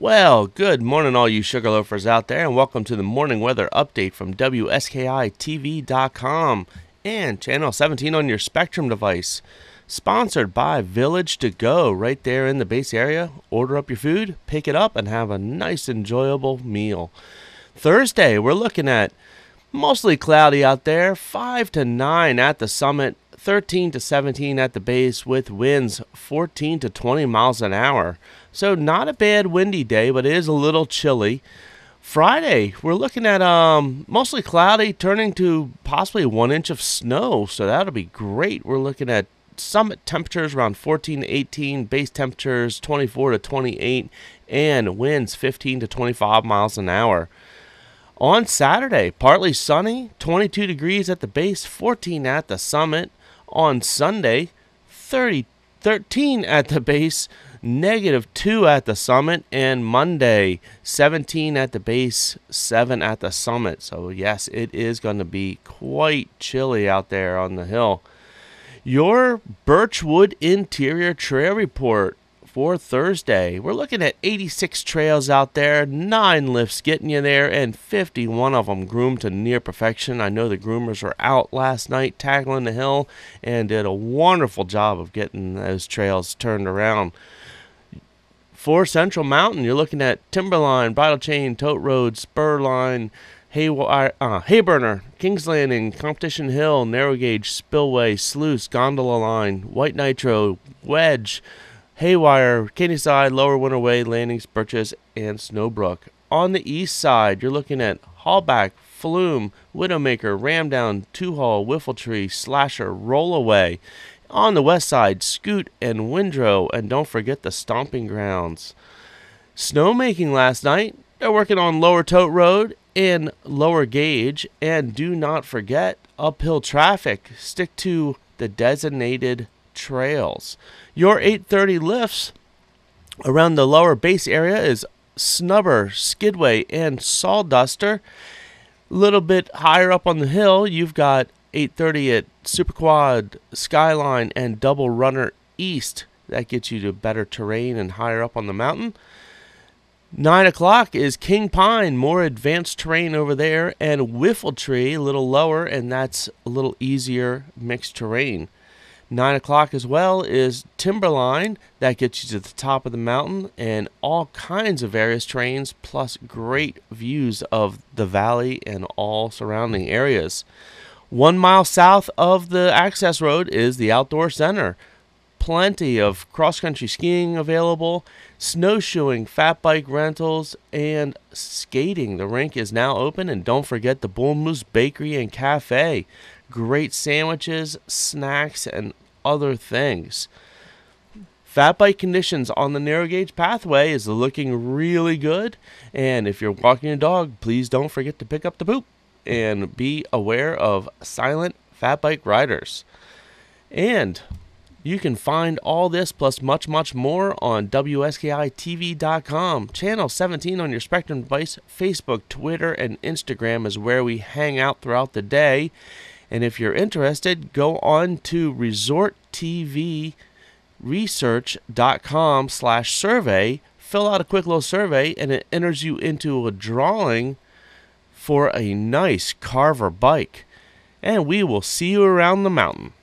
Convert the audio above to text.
Well, good morning, all you sugar loafers out there, and welcome to the morning weather update from WSKITV.com and channel 17 on your Spectrum device. Sponsored by Village to Go, right there in the base area. Order up your food, pick it up, and have a nice, enjoyable meal. Thursday, we're looking at mostly cloudy out there, 5 to 9 at the summit, 13 to 17 at the base, with winds 14 to 20 miles an hour. So not a bad windy day, but it is a little chilly. Friday, we're looking at um mostly cloudy, turning to possibly one inch of snow. So that'll be great. We're looking at summit temperatures around 14 to 18, base temperatures 24 to 28, and winds 15 to 25 miles an hour. On Saturday, partly sunny, 22 degrees at the base, 14 at the summit. On Sunday, 30, 13 at the base, negative 2 at the summit, and Monday, 17 at the base, 7 at the summit. So, yes, it is going to be quite chilly out there on the hill. Your Birchwood Interior Trail Report for Thursday. We're looking at 86 trails out there, 9 lifts getting you there, and 51 of them groomed to near perfection. I know the groomers were out last night tackling the hill and did a wonderful job of getting those trails turned around. For Central Mountain, you're looking at Timberline, Bridle Chain, Tote Road, Spur Line, Haywire, uh, Hayburner, Kings Landing, Competition Hill, Narrow Gauge, Spillway, Sluice, Gondola Line, White Nitro, Wedge, Haywire, Side, Lower Winter Way, Landings, Birches, and Snowbrook. On the east side, you're looking at Hallback, Flume, Widowmaker, Ramdown, Two Hall, Whiffletree, Slasher, Rollaway. On the west side, Scoot and Windrow, and don't forget the stomping grounds. Snowmaking last night. They're working on Lower Tote Road in Lower Gauge, and do not forget uphill traffic. Stick to the designated trails. Your 830 lifts around the lower base area is Snubber, Skidway, and Sawduster. A little bit higher up on the hill, you've got 830 at Superquad, Skyline, and Double Runner East. That gets you to better terrain and higher up on the mountain. 9 o'clock is King Pine, more advanced terrain over there, and Whiffletree, a little lower, and that's a little easier mixed terrain. 9 o'clock as well is Timberline, that gets you to the top of the mountain, and all kinds of various terrains, plus great views of the valley and all surrounding areas. One mile south of the access road is the Outdoor Center plenty of cross country skiing available, snowshoeing, fat bike rentals, and skating. The rink is now open, and don't forget the Bull Moose Bakery and Cafe. Great sandwiches, snacks, and other things. Fat bike conditions on the narrow gauge pathway is looking really good. And if you're walking a dog, please don't forget to pick up the poop and be aware of silent fat bike riders. And you can find all this plus much, much more on WSKITV.com. Channel 17 on your Spectrum device, Facebook, Twitter, and Instagram is where we hang out throughout the day. And if you're interested, go on to resorttvresearch.com slash survey, fill out a quick little survey, and it enters you into a drawing for a nice Carver bike. And we will see you around the mountain.